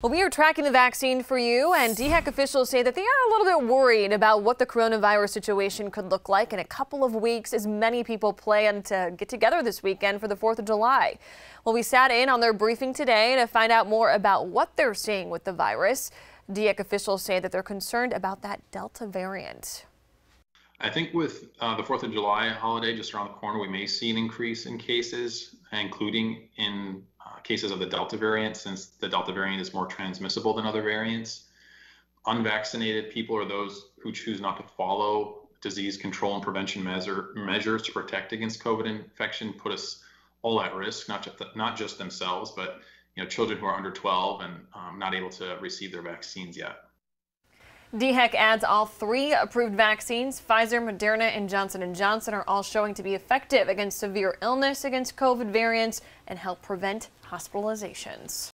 Well, we are tracking the vaccine for you, and DHEC officials say that they are a little bit worried about what the coronavirus situation could look like in a couple of weeks as many people plan to get together this weekend for the 4th of July. Well, we sat in on their briefing today to find out more about what they're seeing with the virus. DHEC officials say that they're concerned about that Delta variant. I think with uh, the 4th of July holiday just around the corner, we may see an increase in cases, including in cases of the Delta variant, since the Delta variant is more transmissible than other variants. Unvaccinated people or those who choose not to follow disease control and prevention measure, measures to protect against COVID infection put us all at risk, not just, not just themselves, but you know, children who are under 12 and um, not able to receive their vaccines yet. DHEC adds all three approved vaccines, Pfizer, Moderna, and Johnson & Johnson are all showing to be effective against severe illness against COVID variants and help prevent hospitalizations.